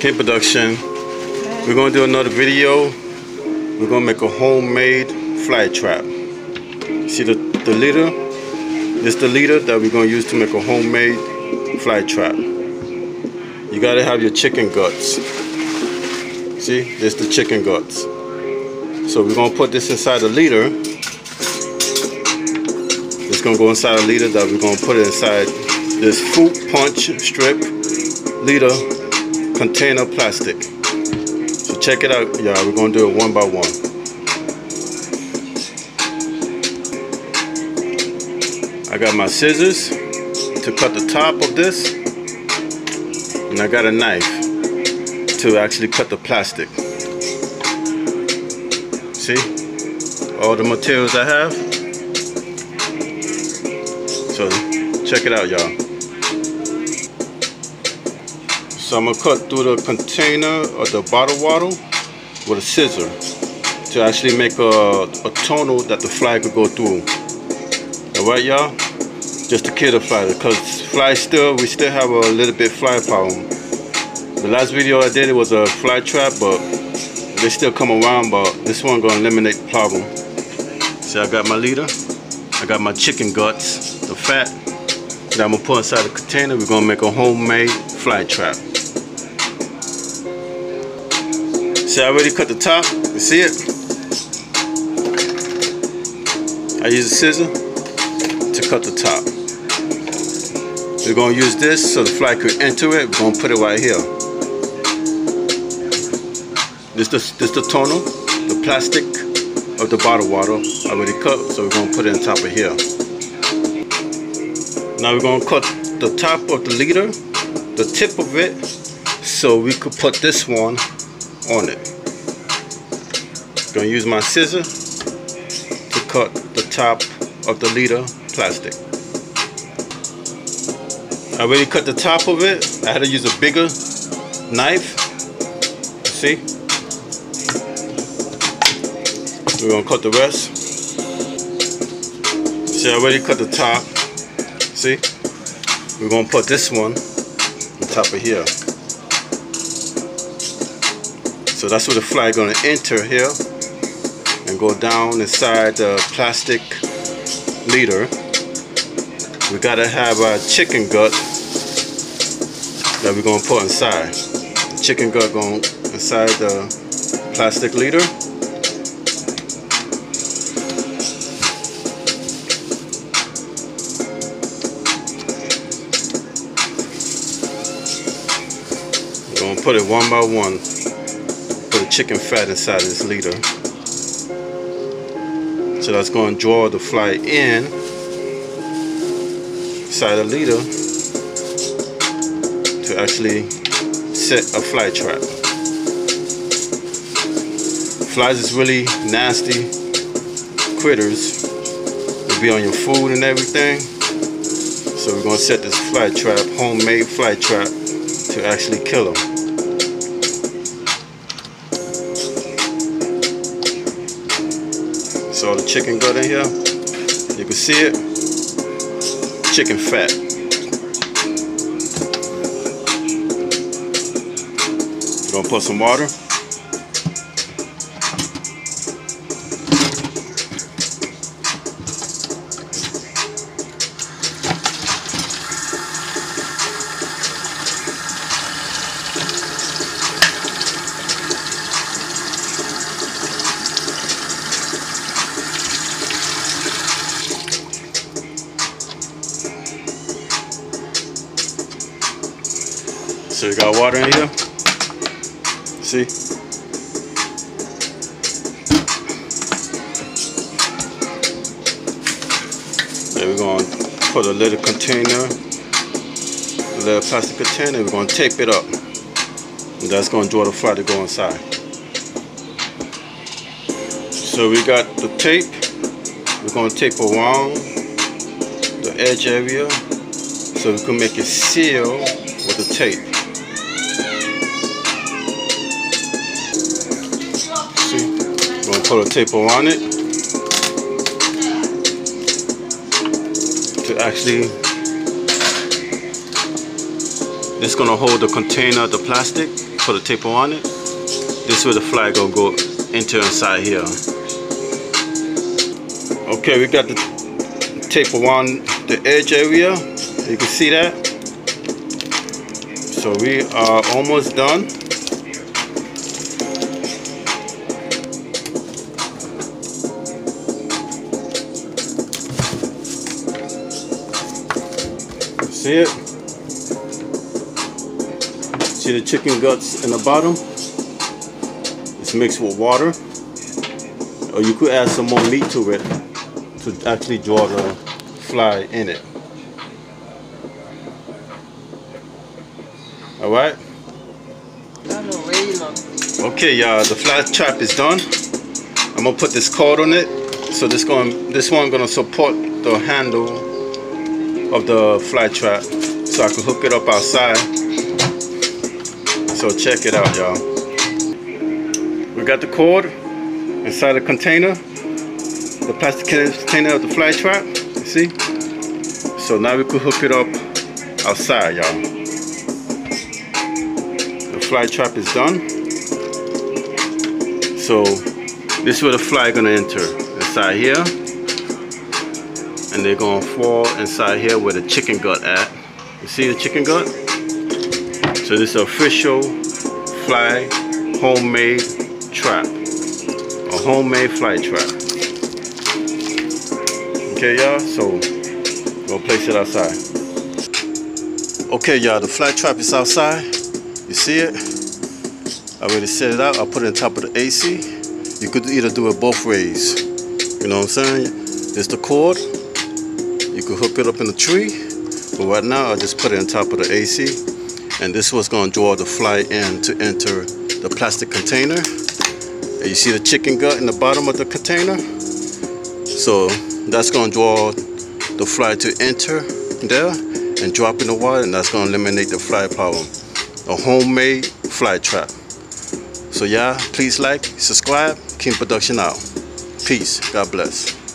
K Production. We're gonna do another video. We're gonna make a homemade fly trap. See the, the liter? This the liter that we're gonna use to make a homemade fly trap. You gotta have your chicken guts. See, this the chicken guts. So we're gonna put this inside the liter. It's gonna go inside a liter that we're gonna put it inside this fruit punch strip liter container plastic. So check it out, y'all. We're gonna do it one by one. I got my scissors to cut the top of this, and I got a knife to actually cut the plastic. See all the materials I have. So check it out, y'all. So I'm gonna cut through the container or the bottle water with a scissor to actually make a, a tunnel that the fly could go through. Alright y'all? Just to kill the fly because fly still, we still have a little bit fly problem. The last video I did it was a fly trap but they still come around but this one gonna eliminate the problem. See I got my liter, I got my chicken guts, the fat that I'm gonna put inside the container. We're gonna make a homemade fly trap. See, I already cut the top. You see it? I use a scissor to cut the top. We're gonna use this so the fly could enter it. We're gonna put it right here. This the this the tunnel, the plastic of the bottle water I already cut, so we're gonna put it on top of here. Now we're gonna cut the top of the liter, the tip of it, so we could put this one on it. Gonna use my scissor to cut the top of the liter plastic. I already cut the top of it. I had to use a bigger knife. See? We're gonna cut the rest. See, I already cut the top. See? We're gonna put this one on top of here. So that's where the fly gonna enter here and go down inside the plastic liter. We gotta have our chicken gut that we're gonna put inside. The chicken gut going inside the plastic liter. We're gonna put it one by one. Put the chicken fat inside this liter. So that's going to draw the fly in inside the liter to actually set a fly trap. Flies is really nasty critters. Will be on your food and everything. So we're gonna set this fly trap, homemade fly trap, to actually kill them. So the chicken gut in here, you can see it, chicken fat. We're gonna put some water. So you got water in here. See? Then we're to put a little container, a little plastic container. We're to tape it up. And that's to draw the fly to go inside. So we got the tape. We're to tape around the edge area so we can make it seal with the tape. Put a tape around it to actually. This gonna hold the container, the plastic, put a taper on it. This way the fly gonna go into inside here. Okay, we got the taper on the edge area. You can see that. So we are almost done. See it? See the chicken guts in the bottom? It's mixed with water. Or you could add some more meat to it to actually draw the fly in it. Alright? Okay y'all, the fly trap is done. I'm gonna put this cord on it. So this going this one gonna support the handle of the fly trap so I can hook it up outside. So check it out, y'all. We got the cord inside the container, the plastic container of the fly trap, you see? So now we could hook it up outside, y'all. The fly trap is done. So this is where the fly gonna enter, inside here and they're gonna fall inside here where the chicken gut at. You see the chicken gut? So this is official fly homemade trap. A homemade fly trap. Okay y'all, so we'll place it outside. Okay y'all, the fly trap is outside. You see it? I already set it out. I put it on top of the AC. You could either do it both ways. You know what I'm saying? There's the cord you could hook it up in the tree, but right now I just put it on top of the AC. And this was gonna draw the fly in to enter the plastic container. And you see the chicken gut in the bottom of the container? So that's gonna draw the fly to enter there and drop in the water and that's gonna eliminate the fly problem. A homemade fly trap. So yeah, please like, subscribe, King Production out. Peace, God bless.